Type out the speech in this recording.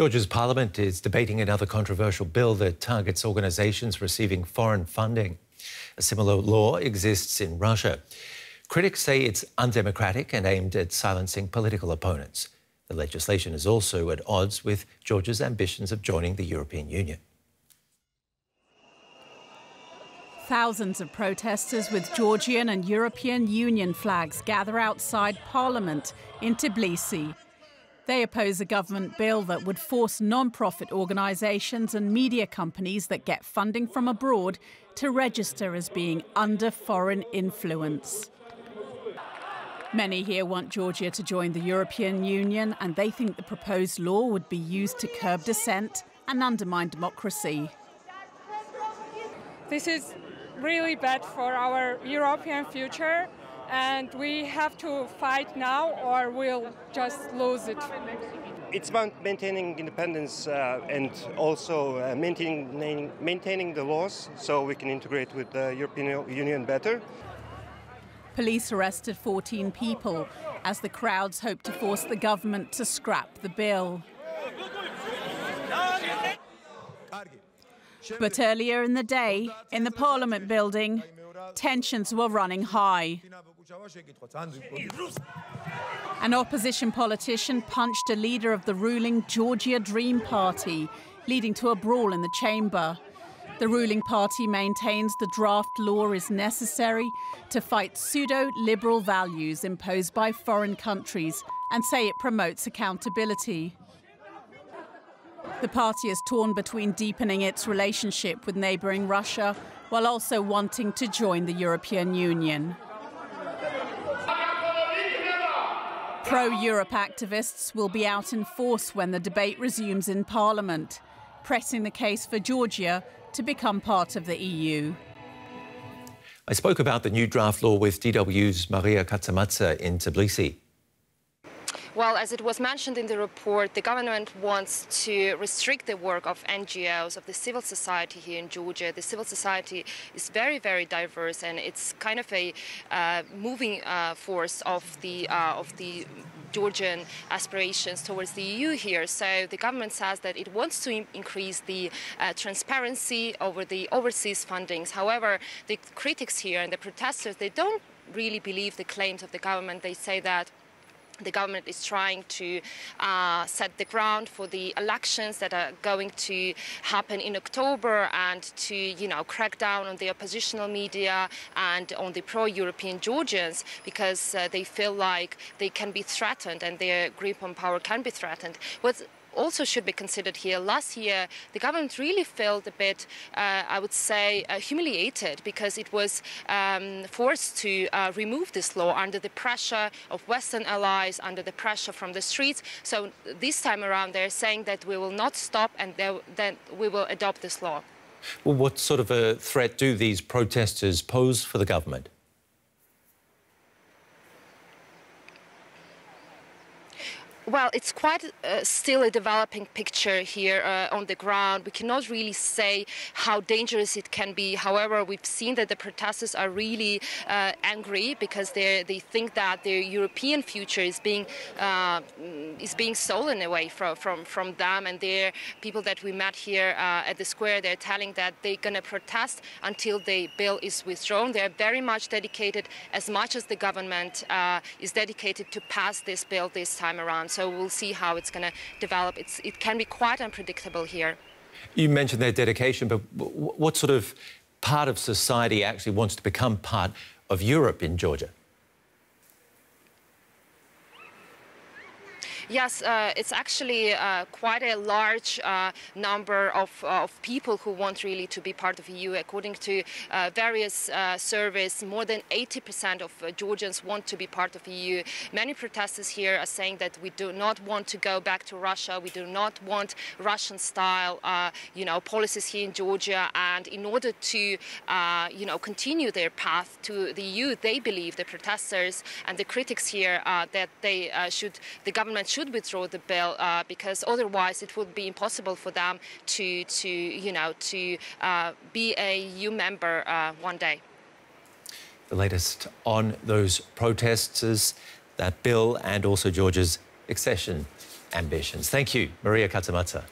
Georgia's parliament is debating another controversial bill that targets organisations receiving foreign funding. A similar law exists in Russia. Critics say it's undemocratic and aimed at silencing political opponents. The legislation is also at odds with Georgia's ambitions of joining the European Union. Thousands of protesters with Georgian and European Union flags gather outside Parliament in Tbilisi. They oppose a government bill that would force non-profit organisations and media companies that get funding from abroad to register as being under foreign influence. Many here want Georgia to join the European Union, and they think the proposed law would be used to curb dissent and undermine democracy. This is really bad for our European future and we have to fight now or we'll just lose it. It's about maintaining independence uh, and also uh, maintaining, maintaining the laws so we can integrate with the European Union better. Police arrested 14 people as the crowds hope to force the government to scrap the bill. But earlier in the day, in the Parliament building, tensions were running high. An opposition politician punched a leader of the ruling Georgia Dream Party, leading to a brawl in the chamber. The ruling party maintains the draft law is necessary to fight pseudo liberal values imposed by foreign countries and say it promotes accountability. The party is torn between deepening its relationship with neighbouring Russia while also wanting to join the European Union. Pro Europe activists will be out in force when the debate resumes in Parliament, pressing the case for Georgia to become part of the EU. I spoke about the new draft law with DW's Maria Katamadze in Tbilisi. Well, as it was mentioned in the report, the government wants to restrict the work of NGOs, of the civil society here in Georgia. The civil society is very, very diverse, and it's kind of a uh, moving uh, force of the uh, of the Georgian aspirations towards the EU here. So the government says that it wants to increase the uh, transparency over the overseas fundings. However, the critics here and the protesters, they don't really believe the claims of the government. They say that the government is trying to uh, set the ground for the elections that are going to happen in October and to, you know, crack down on the oppositional media and on the pro-European Georgians because uh, they feel like they can be threatened and their grip on power can be threatened. What's also should be considered here. Last year, the government really felt a bit, uh, I would say, uh, humiliated because it was um, forced to uh, remove this law under the pressure of Western allies, under the pressure from the streets. So this time around, they're saying that we will not stop and then we will adopt this law. Well, what sort of a threat do these protesters pose for the government? Well, it's quite uh, still a developing picture here uh, on the ground. We cannot really say how dangerous it can be. However, we've seen that the protesters are really uh, angry because they they think that their European future is being uh, is being stolen away from from from them. And they're people that we met here uh, at the square. They're telling that they're going to protest until the bill is withdrawn. They're very much dedicated, as much as the government uh, is dedicated to pass this bill this time around. So so we'll see how it's going to develop. It's, it can be quite unpredictable here. You mentioned their dedication, but what sort of part of society actually wants to become part of Europe in Georgia? Yes, uh, it's actually uh, quite a large uh, number of, of, people who want really to be part of the EU. According to uh, various uh, surveys, more than 80% of Georgians want to be part of the EU. Many protesters here are saying that we do not want to go back to Russia. We do not want Russian-style, you know, policies here in Georgia. And in order to, you know, continue their path to the EU, they believe the protesters and the critics here that they should, the government should should withdraw the bill uh, because otherwise it would be impossible for them to, to you know, to uh, be a EU member uh, one day. The latest on those protests is that bill and also Georgia's accession ambitions. Thank you, Maria Katamadze.